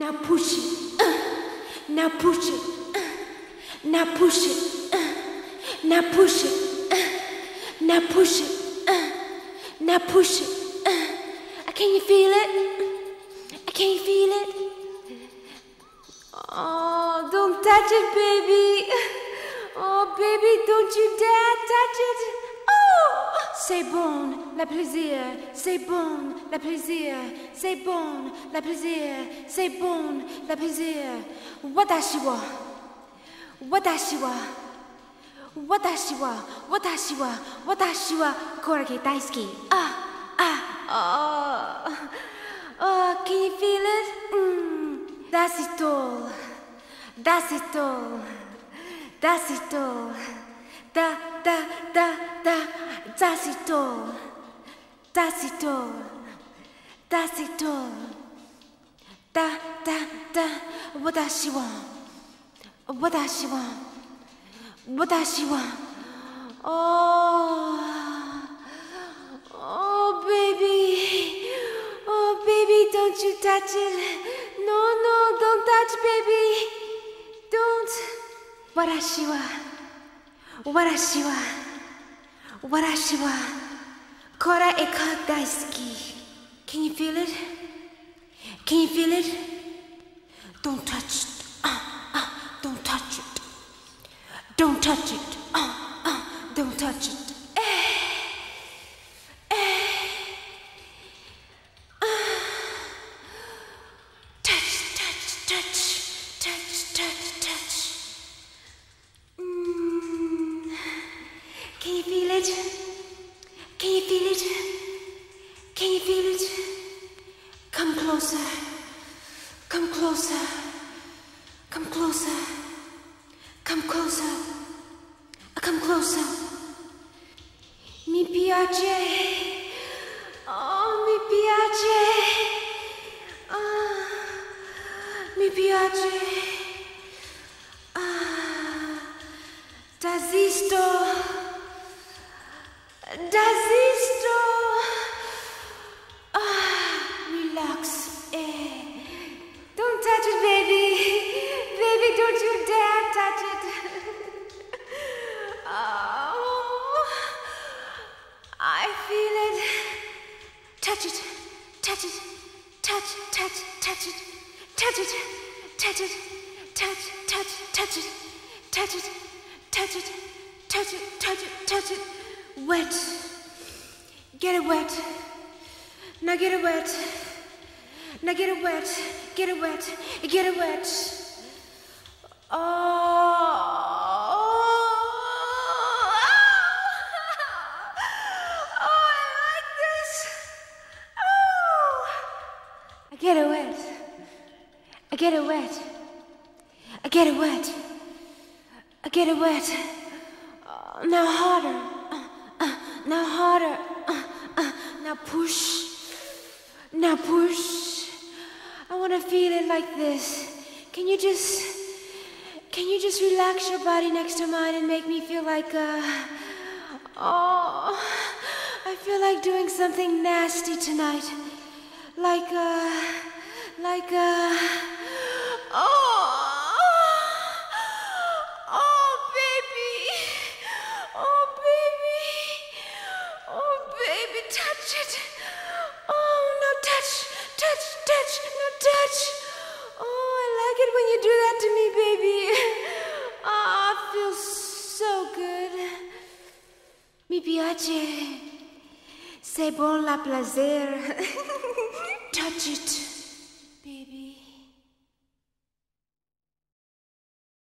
Now push it. Uh, now push it. Uh, now push it. Uh, now push it. Uh, now push it. Uh, now push it. Uh, can you feel it? Uh, Can you feel it? Oh, don't touch it, baby. Oh, baby, don't you dare touch it. C'est bon, la plaisir. C'est bon, la plaisir. C'est bon, la plaisir. C'est bon, la plaisir. Watashi wa. Watashi wa. Watashi wa. Watashi wa. Watashi wa. Korage daisuki. Ah, ah, oh. Oh, can you feel it? Mm. That's it all. That's it all. That's it all. Da, da, da, da. That's it all. That's it all. That's it all. Da, da, da. Watashi wa. Watashi wa. Watashi wa. Oh. Oh, baby. Oh, baby, don't you touch it. No, no, don't touch, baby. Don't. Watashi wa. Watashi wa. Watashi wa. Kora e daisuki. Can you feel it? Can you feel it? Don't touch it. Uh, uh, don't touch it. Don't touch it. Uh, uh, don't touch it. Can you feel it? Can you feel it? Come closer. Come closer. Come closer. Come closer. Come closer. Mi piace. Oh, mi piace. Ah, mi piace. Ah, desisto. Touch it. Touch, touch, touch it. Touch it. Touch it. Touch, touch, touch it. Touch it. Touch it. Touch it. Touch it. Touch it. Wet. Get it wet. Now get it wet. Now get it wet. Get it wet. Get it wet. Oh. Wet. I get it wet. I get it wet. I get it wet. Oh, now harder. Uh, uh, now harder. Uh, uh, now push. Now push. I want to feel it like this. Can you just can you just relax your body next to mine and make me feel like uh oh I feel like doing something nasty tonight. Like uh like a. oh oh baby oh baby oh baby touch it. Oh no touch touch touch no touch. Oh I like it when you do that to me baby. Oh it feels so good. Mi piace c'est bon la plaisir touch it